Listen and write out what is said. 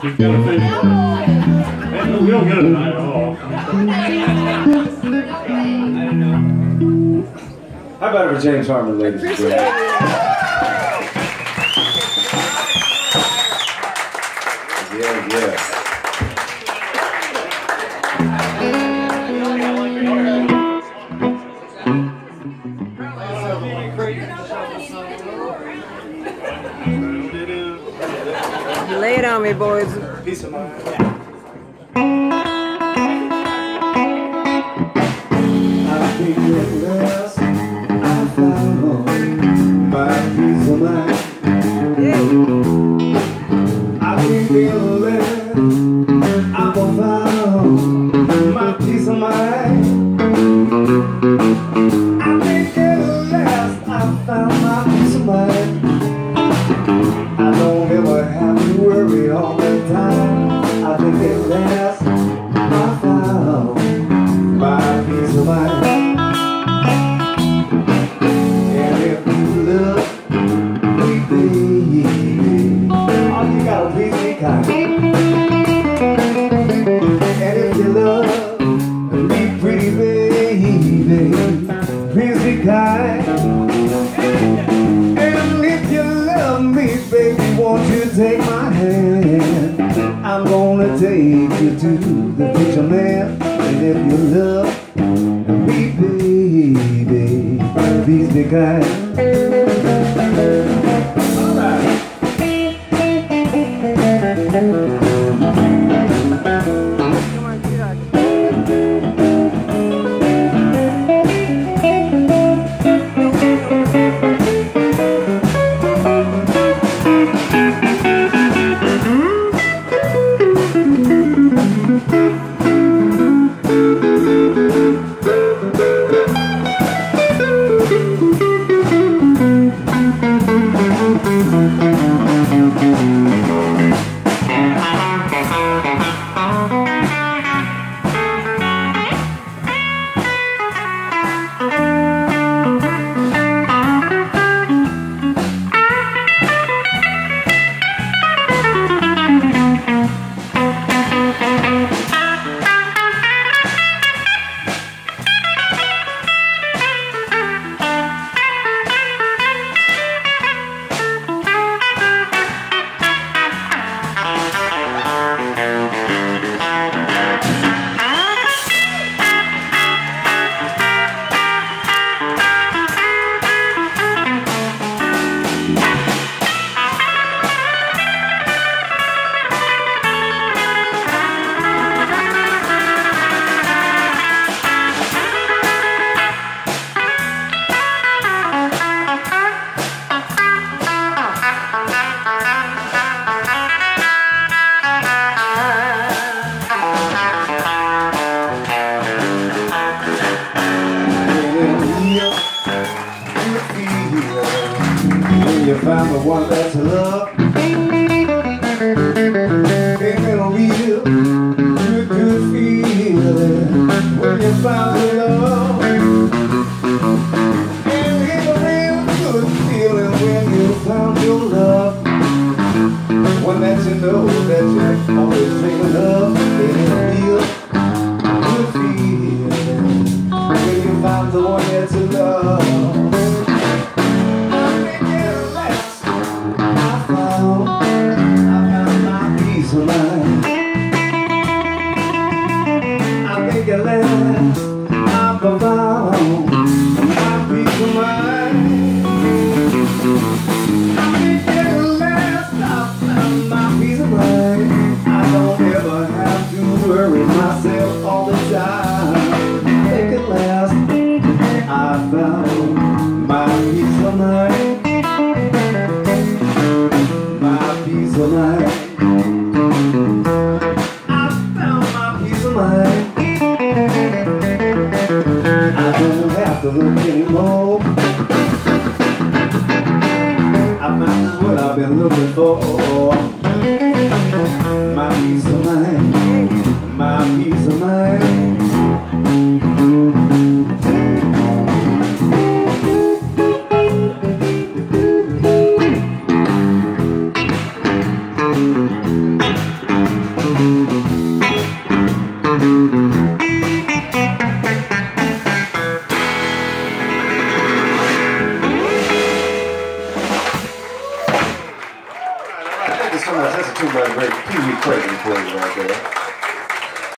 He's got a fish. And we don't get it tonight at all. How about it for James Harman, ladies and gentlemen? Yeah, yeah. Lay it on me, boys. Peace of mind. I think at last I found my peace of mind. I think at last I found my peace of mind. Worry all please you find the one that's love Myself all the time, make it last. I found my peace of mind. I don't ever have to worry myself all the time I make it last, I've found my peace of mind. Found what I've been looking for. My peace of mind. My peace of mind. The great Pee Wee Crayton for you right there.